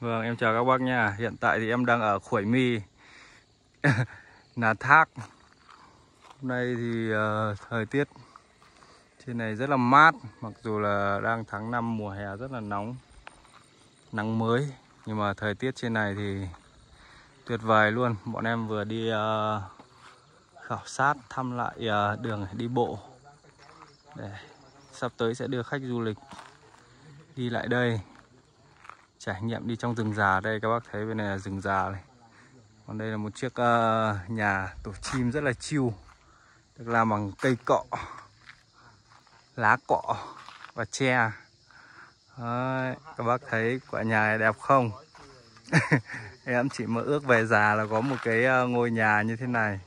Vâng, em chào các bác nha. Hiện tại thì em đang ở Khuẩy Mi, Nà Thác. Hôm nay thì uh, thời tiết trên này rất là mát, mặc dù là đang tháng 5 mùa hè rất là nóng, nắng mới. Nhưng mà thời tiết trên này thì tuyệt vời luôn. Bọn em vừa đi uh, khảo sát, thăm lại uh, đường đi bộ. Để sắp tới sẽ đưa khách du lịch đi lại đây trải nghiệm đi trong rừng già đây các bác thấy bên này là rừng già này. Còn đây là một chiếc uh, nhà tổ chim rất là chiêu được làm bằng cây cọ lá cọ và tre. Đấy, các bác thấy quả nhà này đẹp không? Em chỉ mơ ước về già là có một cái ờ, ngôi nhà như thế này.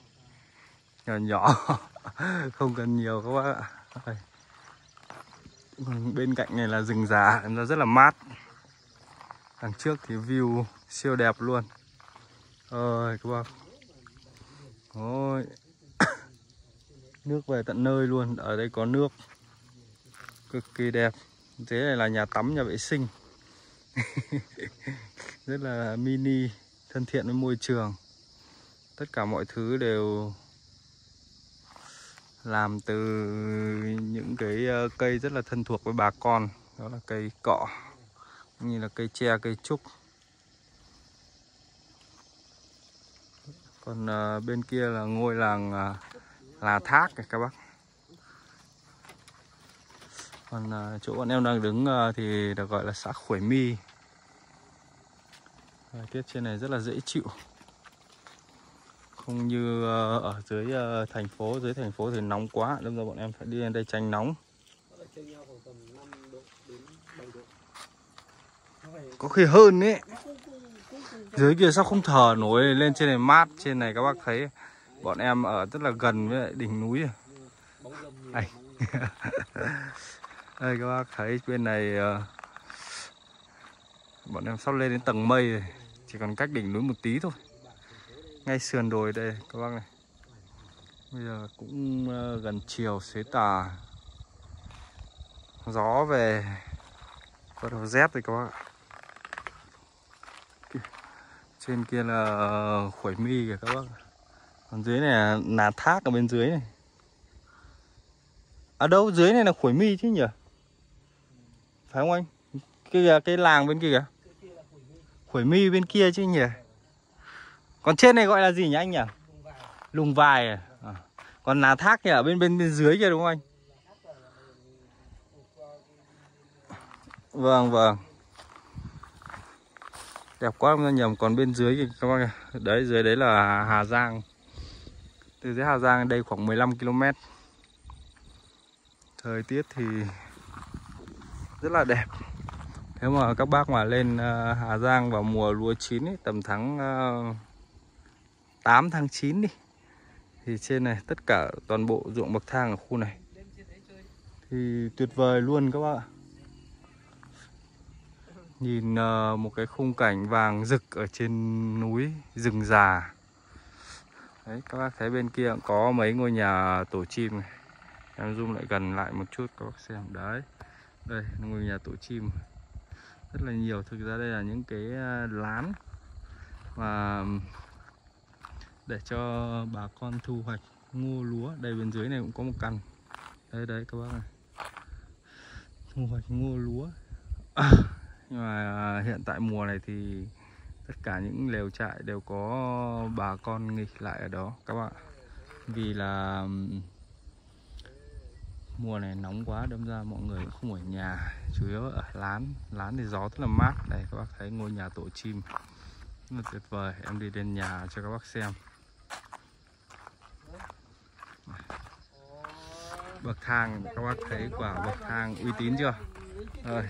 Nhỏ nhỏ không cần nhiều các bác ạ. Bên cạnh này là rừng già nó rất là mát đằng trước thì view siêu đẹp luôn. Ơi các bác. Ôi. Nước về tận nơi luôn. Ở đây có nước. Cực kỳ đẹp. Thế này là nhà tắm, nhà vệ sinh. Rất là mini, thân thiện với môi trường. Tất cả mọi thứ đều làm từ những cái ờ, cây rất là thân thuộc với bà con. Đó là cây cọ như là cây tre, cây trúc. Còn ờ, bên kia là ngôi làng ờ, là thác này các bác. Còn ờ, chỗ bọn em đang đứng thì được gọi là xã khuổi mi. Thời tiết trên này rất là dễ chịu. Không như ở dưới thành phố, dưới thành phố thì nóng quá, đâm ra bọn em phải đi lên đây tranh nóng có khi hơn ấy. Dưới kia sao không thở nổi lên trên này mát, trên này các bác thấy. Bọn em ở rất là gần với đỉnh núi à. đây đây, các bác thấy bên này ờ, bọn em sắp lên đến tầng mây rồi. Chỉ còn cách đỉnh núi một tí thôi. Ngay sườn đồi đây, các bác này. Bây giờ cũng ờ, gần chiều xế tà. Gió về. Bắt đầu rét rồi các bác ạ trên kia là ờ, khuổi mi kìa các bác. Còn dưới này là, thác ở bên dưới này. Ở đâu dưới này là khuổi mi chứ nhỉ? Phải không anh? Cái ờ, cái làng bên kia kìa. Khuổi mi bên kia chứ nhỉ? Còn trên này gọi là gì nhỉ anh nhỉ? Lùng vài à, à. còn là thác thì ở bên bên bên dưới kia đúng không anh? Vâng vâng đẹp quá không nhầm còn bên dưới thì các bác đấy dưới đấy là Hà Giang. Từ dưới Hà Giang đây khoảng 15 km thời tiết thì rất là đẹp. Nếu mà các bác mà lên ờ, Hà Giang vào mùa lúa chín ấy, tầm tháng ờ, 8 tháng 9 đi thì trên này tất cả toàn bộ ruộng bậc thang ở khu này. Thì tuyệt vời luôn các bác ạ. Nhìn ờ, một cái khung cảnh vàng rực ở trên núi rừng già. Đấy, các bác thấy bên kia có mấy ngôi nhà tổ chim này. Em zoom lại gần lại một chút, các bác xem. Đấy, Đây, ngôi nhà tổ chim. Rất là nhiều. Thực ra đây là những cái ờ, lán Và Để cho bà con thu hoạch ngô lúa. Đây, bên dưới này cũng có một căn. Đấy đấy các bác này. Thu hoạch ngô lúa. À nhưng mà à, hiện tại mùa này thì tất cả những lều trại đều có bà con nghịch lại ở đó, các bạn vì là mùa này nóng quá, đâm ra mọi người cũng không ở nhà, chủ yếu ở lán. Lán thì gió rất là mát. Đây các bác thấy ngôi nhà tổ chim. Rất là tuyệt vời. Em đi lên nhà cho các bác xem. Bậc thang, các bác thấy quả bậc thang uy tín chưa? Rồi.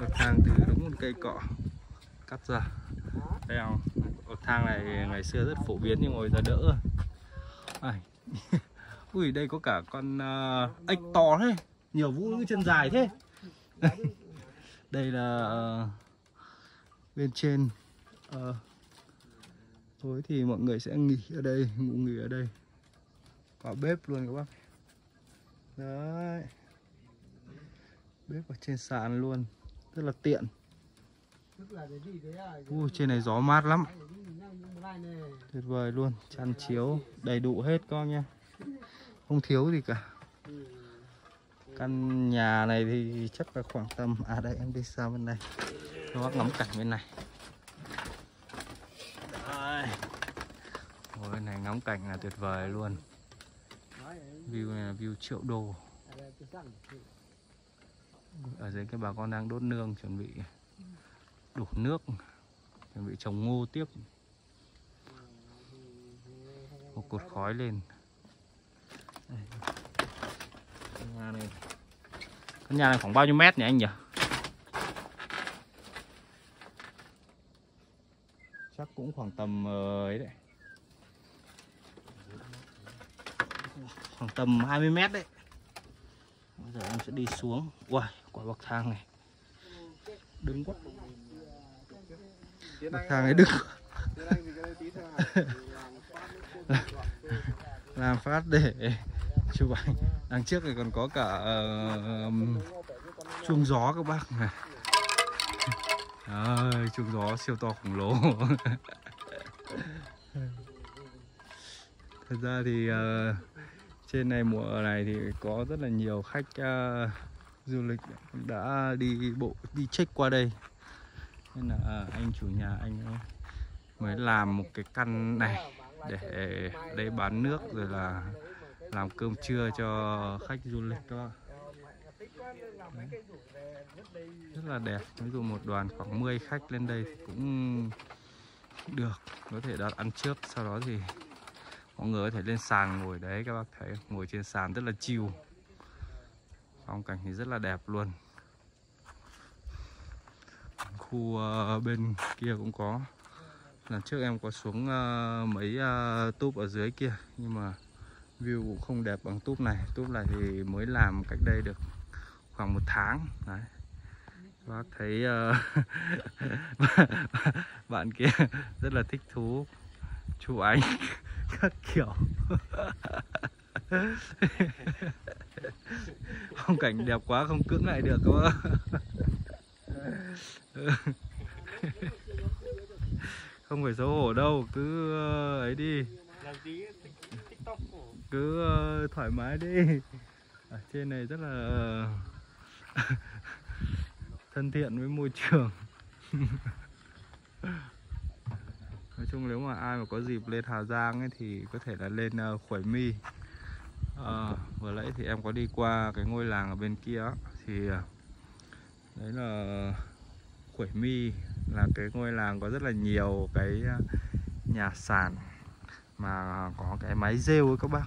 Bậc thang từ đúng một cây cọ. Cắt ra. Đây không bậc thang này ngày xưa rất phổ biến nhưng ngồi giờ đỡ à. ui đây có cả con uh, ếch to thế. Nhiều vũ chân dài thế. Đây là uh, bên trên. Uh, tối thì mọi người sẽ nghỉ ở đây ngủ nghỉ ở đây. Có bếp luôn các bác. Đấy bếp ở trên sàn luôn rất là tiện. Ui, trên này gió mát lắm. Tuyệt vời luôn chăn chiếu đầy đủ hết con nha không thiếu gì cả. Căn nhà này thì chắc là khoảng tầm à đây em đi sang bên này. Nó ngắm cảnh bên này. Đây. Ôi, bên này ngắm cảnh là tuyệt vời luôn. View này là view triệu đô ở dưới cái bà con đang đốt nương chuẩn bị đổ nước chuẩn bị trồng ngô tiếp. Một cột khói lên. Đây. Căn nhà này. Căn nhà này khoảng bao nhiêu mét nhỉ anh nhỉ? Chắc cũng khoảng tầm ờ, ấy đấy. Khoảng tầm 20 mét đấy. Bây giờ em sẽ đi xuống. Uầy, quả bậc thang này. Đứng quá. Bậc thang ấy đứng. Làm phát để chụp ảnh. Đằng trước thì còn có cả uh, chuông gió các bác này. Đấy, chuông gió siêu to khổng lồ. Thật ra thì uh, trên này mùa này thì có rất là nhiều khách uh, du lịch đã đi bộ, đi check qua đây. Nên là à, anh chủ nhà anh mới làm một cái căn này để đây bán nước rồi là làm cơm trưa cho khách du lịch các bạn rất là đẹp. Ví dụ một đoàn khoảng 10 khách lên đây thì cũng được. Có thể đặt ăn trước, sau đó thì mọi người có thể lên sàn ngồi đấy, các bác thấy ngồi trên sàn rất là chiều phong cảnh thì rất là đẹp luôn. Khu uh, bên kia cũng có. Lần trước em có xuống uh, mấy uh, túp ở dưới kia nhưng mà view cũng không đẹp bằng túp này. Túp này thì mới làm cách đây được khoảng một tháng. Đấy. Bác thấy uh, bạn kia rất là thích thú chụp ảnh các kiểu. phong cảnh đẹp quá không cưỡng lại được các bác không phải xấu hổ đâu cứ ờ, ấy đi. Cứ ờ, thoải mái đi. Ở trên này rất là ờ, thân thiện với môi trường. Nói chung nếu mà ai mà có dịp lên Hà Giang ấy thì có thể là lên uh, Khuẩy Mi à, vừa nãy thì em có đi qua cái ngôi làng ở bên kia thì ờ, đấy là Khuẩy Mi là cái ngôi làng có rất là nhiều cái ờ, nhà sàn mà có cái máy rêu ấy các bác.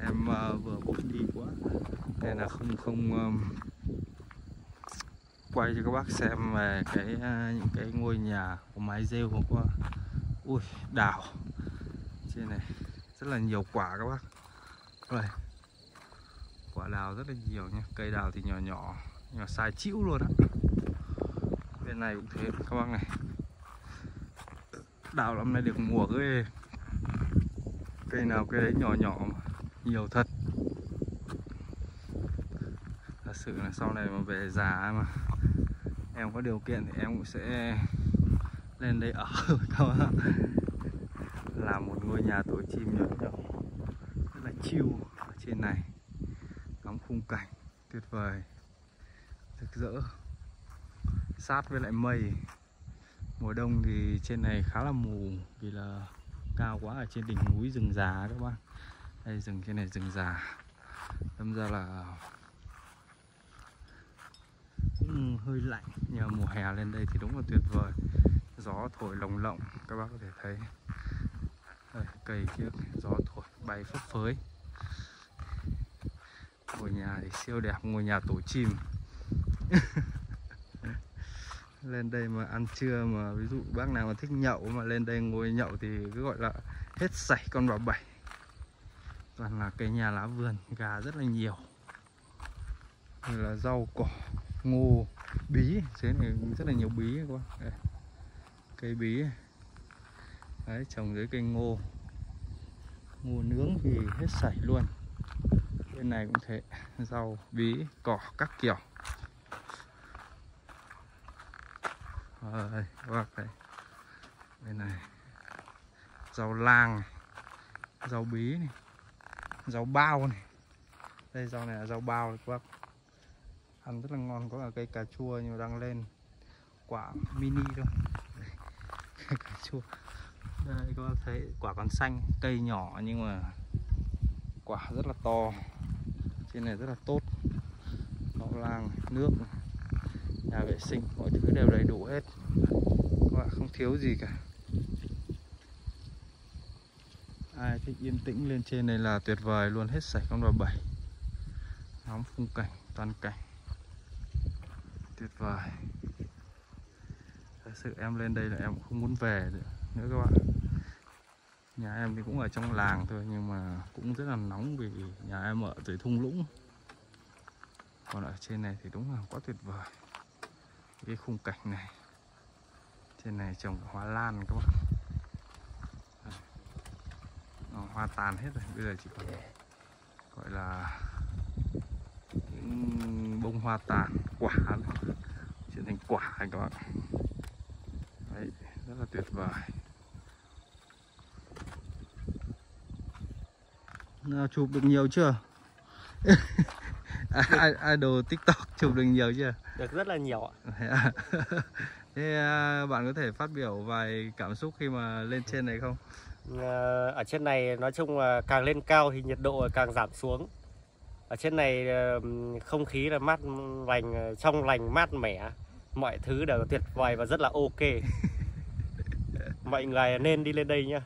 Em uh, vừa bụng đi quá nên là không không um, quay cho các bác xem về cái uh, những cái ngôi nhà của mái rêu hôm qua ui đảo. Trên này rất là nhiều quả các bác. Đây. Quả đào rất là nhiều nha. Cây đào thì nhỏ nhỏ nhỏ sai chịu luôn á. Bên này cũng thế, các bác này. Đào năm nay được mùa cái cây nào cây đấy nhỏ nhỏ mà. Nhiều thật. Thật sự là sau này mà về già mà em có điều kiện thì em cũng sẽ lên đây ở các bác là một ngôi nhà tổ chim nhỏ nhỏ. Rất là chiêu ở trên này. Ngắm khung cảnh, tuyệt vời. Rực rỡ. Sát với lại mây. Mùa đông thì trên này khá là mù vì là cao quá ở trên đỉnh núi rừng già các bạn. đây, rừng trên này rừng già. Đâm ra là cũng hơi lạnh nhờ mùa hè lên đây thì đúng là tuyệt vời. Gió thổi lồng lộng, các bác có thể thấy đây, cây kia gió thổi bay phấp phới. Ngôi nhà thì siêu đẹp ngôi nhà tổ chim. Lên đây mà ăn trưa mà ví dụ bác nào mà thích nhậu mà lên đây ngồi nhậu thì cứ gọi là hết sảy con bà bảy. Toàn là cây nhà lá vườn gà rất là nhiều. Đây là rau cỏ ngô bí. Thế này rất là nhiều bí các bạn cây bí đấy, trồng dưới cây ngô. Ngô nướng thì hết sảy luôn. Bên này cũng thế, rau, bí, cỏ các kiểu. Rồi các bác đây. Bên này, Rau lang này. Rau bí này, Rau bao này. Đây, rau này là rau bao này các bác. Ăn rất là ngon, Có cả cây cà chua nhưng mà đang lên Quả mini thôi. Cây cà chua. Đây các bác thấy quả còn xanh Cây nhỏ nhưng mà Quả rất là to. Trên này rất là tốt. Rau lang, nước Nhà vệ sinh, mọi thứ đều đầy đủ hết. Các bạn không thiếu gì cả. Ai thích yên tĩnh lên trên này là tuyệt vời luôn hết sạch con đồi bảy ngắm khung cảnh toàn cảnh. Tuyệt vời. Thật sự em lên đây là em không muốn về nữa nữa các bạn nhà em thì cũng ở trong làng thôi, nhưng mà cũng rất là nóng vì nhà em ở dưới thung lũng. Còn ở trên này thì đúng là quá tuyệt vời. Cái khung cảnh này. Trên này trồng hoa lan các bạn. Hoa tàn hết rồi. Bây giờ chỉ còn gọi là những bông hoa tàn, quả chuyển thành quả các bạn. Đấy, rất là tuyệt vời. Nào chụp được nhiều chưa? Idol tiktok chụp được nhiều chưa? Được rất là nhiều ạ. Thế à, bạn có thể phát biểu vài cảm xúc khi mà lên trên này không? Ờ, ở trên này nói chung là càng lên cao thì nhiệt độ càng giảm xuống. Ở trên này ờ, không khí là mát lành ờ, trong lành mát mẻ. Mọi thứ đều tuyệt vời và rất là ok. Mọi người nên đi lên đây nhá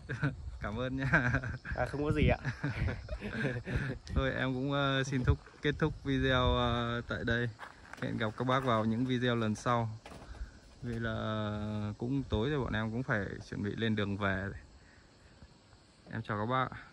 cảm ơn nhá à, không có gì ạ. Thôi em cũng uh, xin thúc kết thúc video uh, tại đây. Hẹn gặp các bác vào những video lần sau. Vì là cũng tối rồi bọn em cũng phải chuẩn bị lên đường về. Em chào các bác